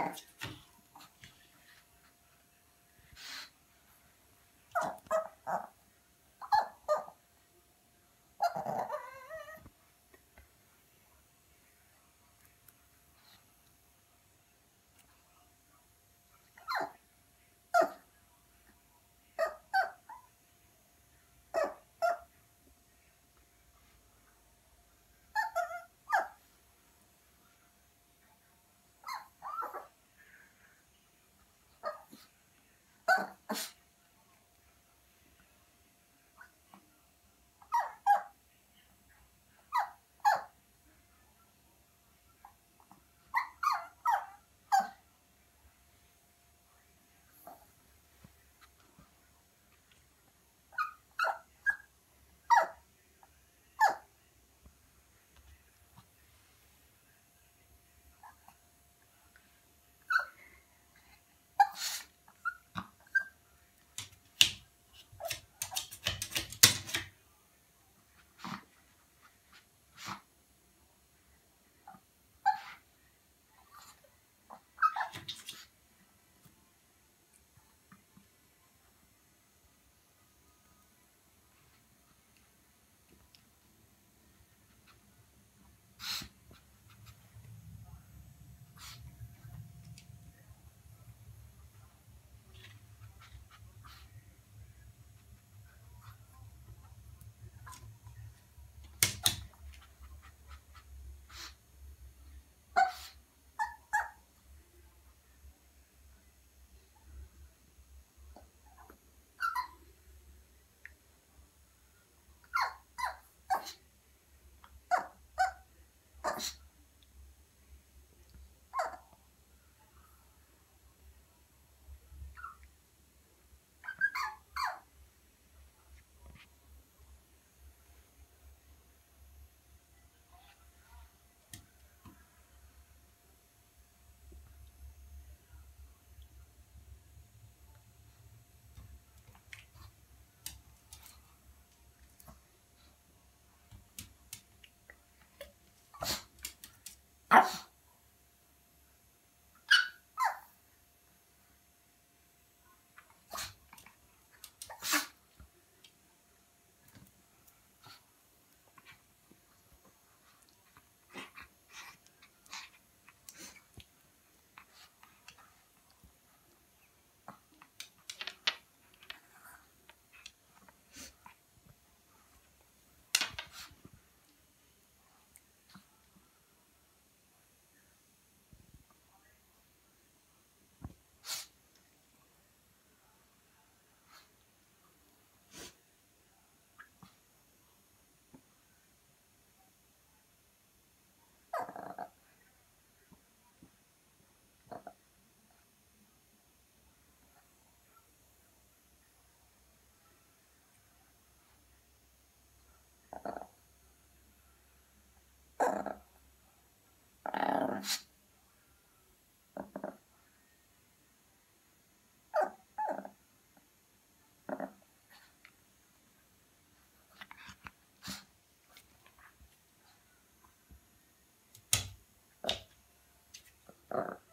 out. Ah. Uh.